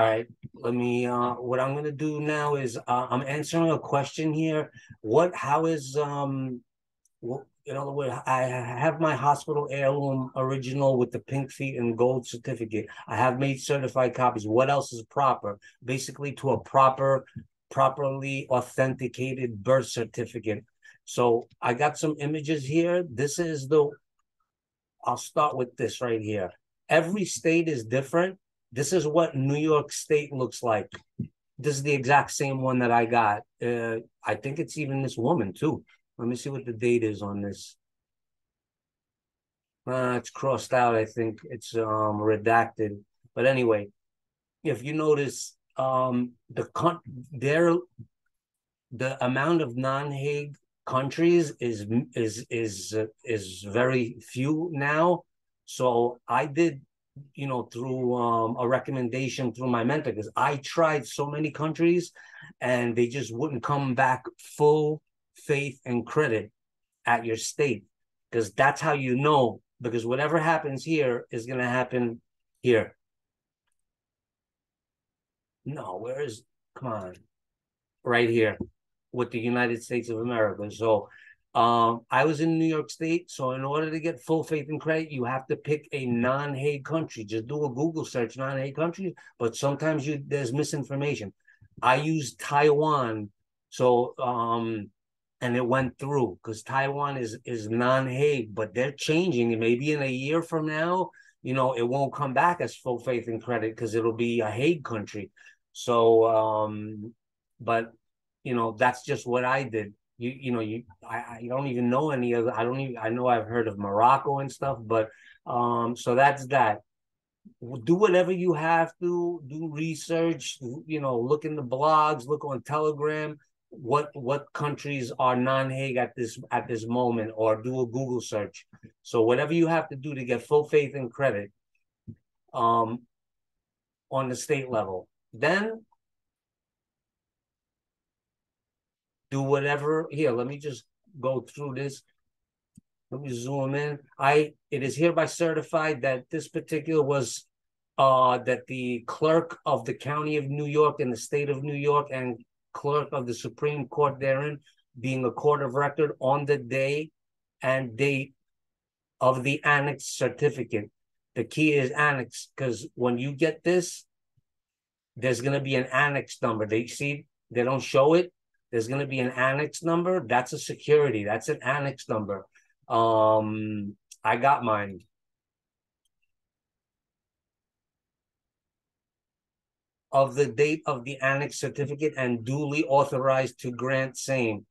All right, let me, uh, what I'm gonna do now is, uh, I'm answering a question here. What, how is, um, well, in other words, I have my hospital heirloom original with the pink feet and gold certificate. I have made certified copies. What else is proper? Basically to a proper, properly authenticated birth certificate. So I got some images here. This is the, I'll start with this right here. Every state is different. This is what New York State looks like. This is the exact same one that I got. Uh, I think it's even this woman too. Let me see what the date is on this. Uh, it's crossed out. I think it's um, redacted. But anyway, if you notice, um, the con- there, the amount of non-Hague countries is is is uh, is very few now. So I did, you know, through um, a recommendation through my mentor because I tried so many countries, and they just wouldn't come back full faith, and credit at your state because that's how you know. Because whatever happens here is going to happen here. No, where is, come on, right here with the United States of America. So um, I was in New York State. So in order to get full faith and credit, you have to pick a non-Hague country. Just do a Google search, non-Hague country. But sometimes you there's misinformation. I used Taiwan. So um, and it went through because Taiwan is is non-Hague, but they're changing. And maybe in a year from now, you know, it won't come back as full faith and credit because it'll be a Hague country. So, um, but you know, that's just what I did. You you know, you I, I don't even know any other. I don't even. I know I've heard of Morocco and stuff, but um, so that's that. Do whatever you have to. Do research. You know, look in the blogs. Look on Telegram what what countries are non-Hague at this at this moment, or do a Google search. So whatever you have to do to get full faith and credit, um, on the state level, then do whatever. Here, let me just go through this. Let me zoom in. I it is hereby certified that this particular was uh that the clerk of the county of New York and the state of New York and clerk of the Supreme Court therein, being a court of record on the day and date of the annex certificate. The key is annex because when you get this, there's going to be an annex number. They see they don't show it. There's going to be an annex number. That's a security. That's an annex number. Um, I got mine. of the date of the annex certificate and duly authorized to grant same.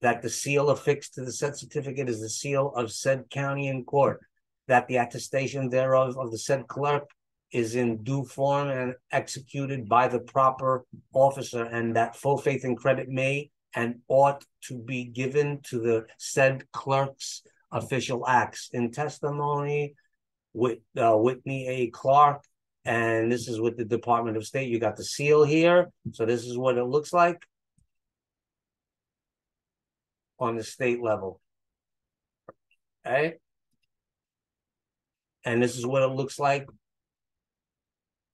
That the seal affixed to the said certificate is the seal of said county and court. That the attestation thereof of the said clerk is in due form and executed by the proper officer, and that full faith and credit may and ought to be given to the said clerk's official acts. In testimony, with uh, Whitney A. Clark, and this is with the Department of State. You got the seal here. So this is what it looks like on the state level. Okay. And this is what it looks like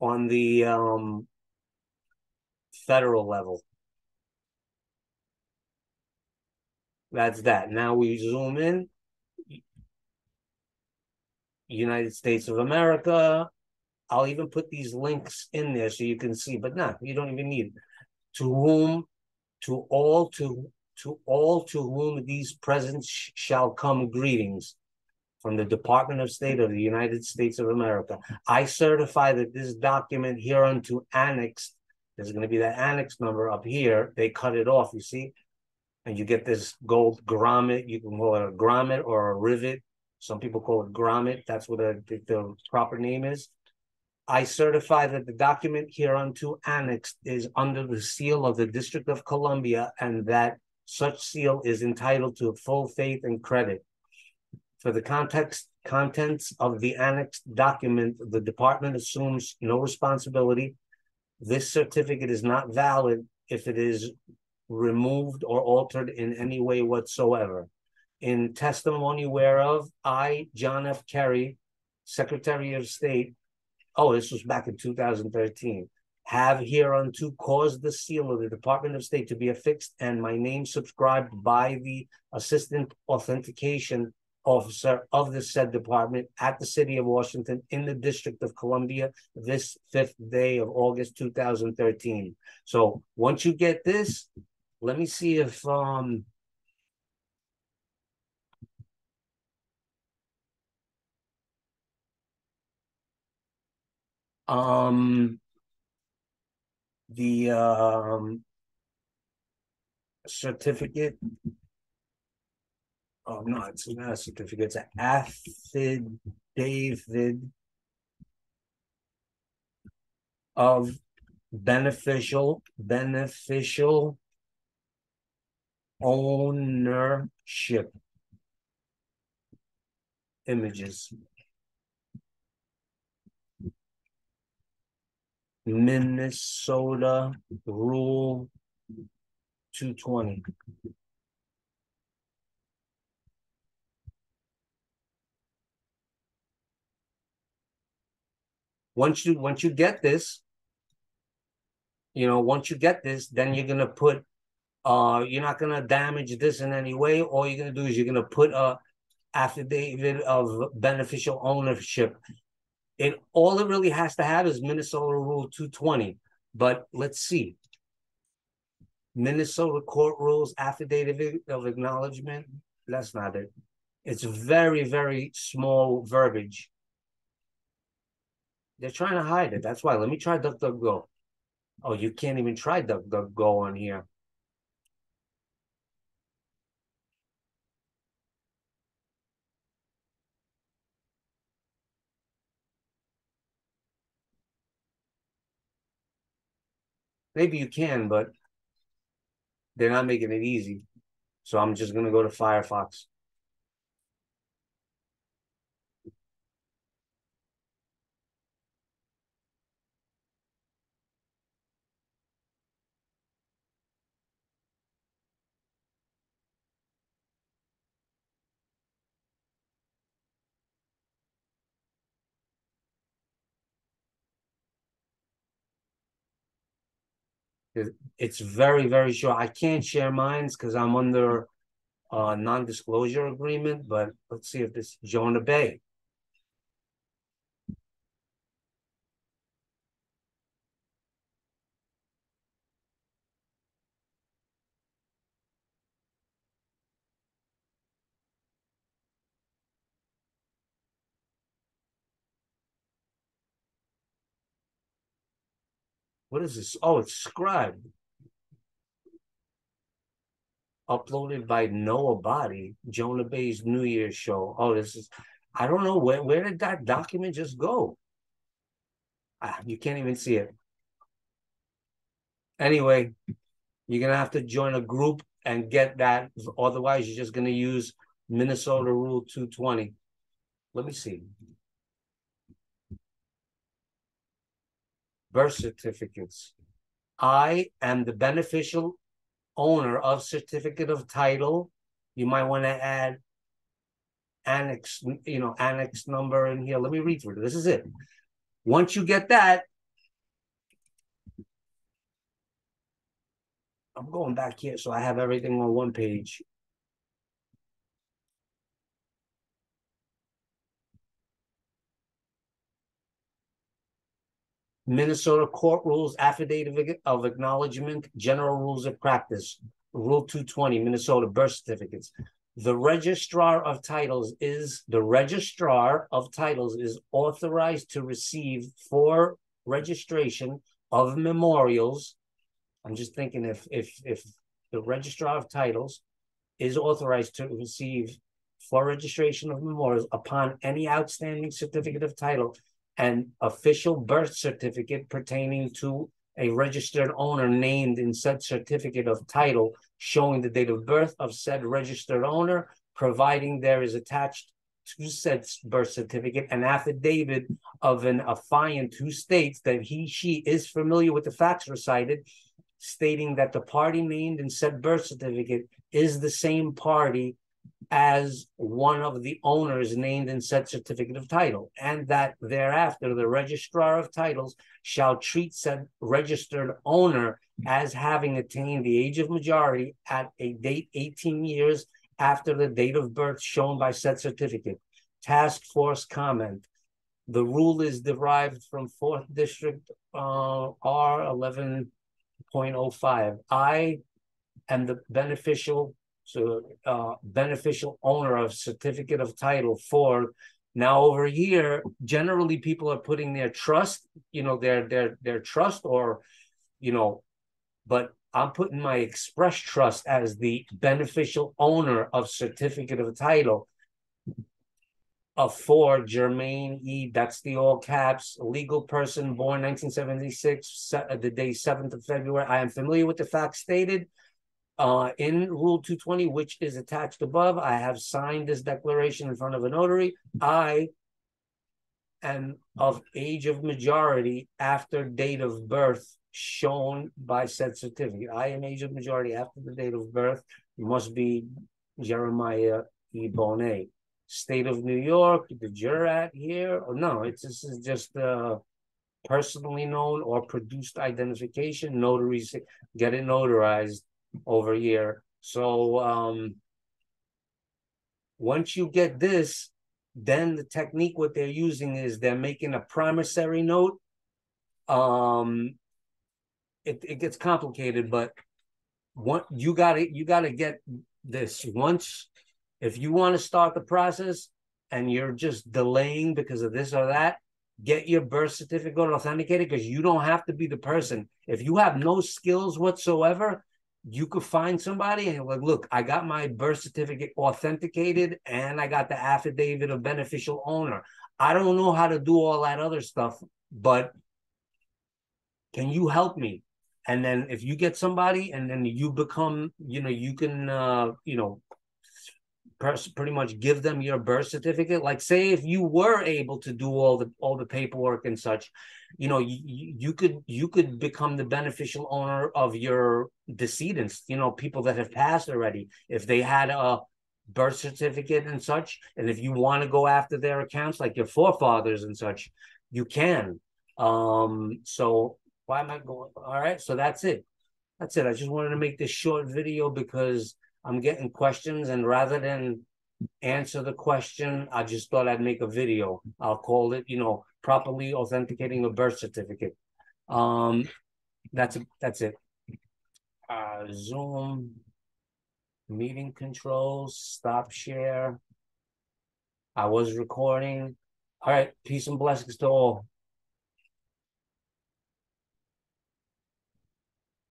on the um, federal level. That's that. Now we zoom in. United States of America, I'll even put these links in there so you can see, but no, you don't even need it. To whom, to all, to to all to whom these presents shall come greetings from the Department of State of the United States of America. I certify that this document hereunto annexed, there's going to be that annex number up here. They cut it off, you see, and you get this gold grommet. You can call it a grommet or a rivet. Some people call it grommet. That's what the, the proper name is. I certify that the document hereunto annexed is under the seal of the District of Columbia and that such seal is entitled to full faith and credit. For the context contents of the annexed document, the department assumes no responsibility. This certificate is not valid if it is removed or altered in any way whatsoever. In testimony whereof, I, John F. Kerry, Secretary of State, oh, this was back in 2013, have hereunto caused the seal of the Department of State to be affixed and my name subscribed by the Assistant Authentication Officer of the said department at the City of Washington in the District of Columbia this fifth day of August 2013. So once you get this, let me see if um um the um certificate. Oh no, it's not a certificate, it's an affidavit of beneficial beneficial ownership images. Minnesota Rule 220. Once you once you get this, you know, once you get this, then you're gonna put uh you're not gonna damage this in any way. All you're gonna do is you're gonna put a affidavit of beneficial ownership it all it really has to have is Minnesota Rule 220. But let's see. Minnesota Court Rules Affidavit of Acknowledgement. That's not it. It's very, very small verbiage. They're trying to hide it. That's why. Let me try DuckDuckGo. Oh, you can't even try DuckDuckGo on here. Maybe you can, but they're not making it easy. So I'm just gonna go to Firefox. It's very, very short. I can't share mines because I'm under a non-disclosure agreement, but let's see if this Jonah Bay. What is this? Oh, it's Scribe. Uploaded by Noah Body, Jonah Bay's New Year's show. Oh, this is, I don't know, where, where did that document just go? Ah, you can't even see it. Anyway, you're going to have to join a group and get that. Otherwise, you're just going to use Minnesota Rule 220. Let me see. Birth certificates. I am the beneficial owner of certificate of title. You might want to add annex, you know, annex number in here. Let me read through it. This is it. Once you get that, I'm going back here so I have everything on one page. Minnesota Court Rules Affidavit of Acknowledgement, General Rules of Practice, Rule 220, Minnesota Birth Certificates. The registrar of titles is the registrar of titles is authorized to receive for registration of memorials. I'm just thinking if if if the registrar of titles is authorized to receive for registration of memorials upon any outstanding certificate of title an official birth certificate pertaining to a registered owner named in said certificate of title showing the date of birth of said registered owner, providing there is attached to said birth certificate an affidavit of an affiant who states that he, she is familiar with the facts recited, stating that the party named in said birth certificate is the same party as one of the owners named in said certificate of title, and that thereafter the registrar of titles shall treat said registered owner as having attained the age of majority at a date 18 years after the date of birth shown by said certificate. Task force comment. The rule is derived from fourth district uh, R eleven point oh five. I am the beneficial, so uh, beneficial owner of certificate of title for now over here. Generally, people are putting their trust, you know, their their their trust or, you know, but I'm putting my express trust as the beneficial owner of certificate of title of for Jermaine E. That's the all caps legal person born 1976, the day 7th of February. I am familiar with the facts stated uh, in Rule 220, which is attached above. I have signed this declaration in front of a notary. I am of age of majority after date of birth shown by said certificate. I am age of majority after the date of birth must be Jeremiah E. Bonet. State of New York, the jurat here, or no, it's this is just uh personally known or produced identification. Notaries get it notarized over here. So um once you get this, then the technique what they're using is they're making a promissory note. Um it, it gets complicated, but what you gotta you gotta get this once if you want to start the process and you're just delaying because of this or that, get your birth certificate authenticated because you don't have to be the person. If you have no skills whatsoever, you could find somebody and like, look, I got my birth certificate authenticated and I got the affidavit of beneficial owner. I don't know how to do all that other stuff, but can you help me? And then if you get somebody and then you become, you know, you can, uh, you know, pretty much give them your birth certificate? Like say if you were able to do all the all the paperwork and such you know you, you could you could become the beneficial owner of your decedents you know people that have passed already if they had a birth certificate and such. And if you want to go after their accounts like your forefathers and such you can. Um so why am i going all right so that's it. That's it. I just wanted to make this short video because I'm getting questions, and rather than answer the question, I just thought I'd make a video. I'll call it, you know, properly authenticating a birth certificate. Um, that's a, that's it. Uh, Zoom, meeting controls, stop share. I was recording. All right, peace and blessings to all.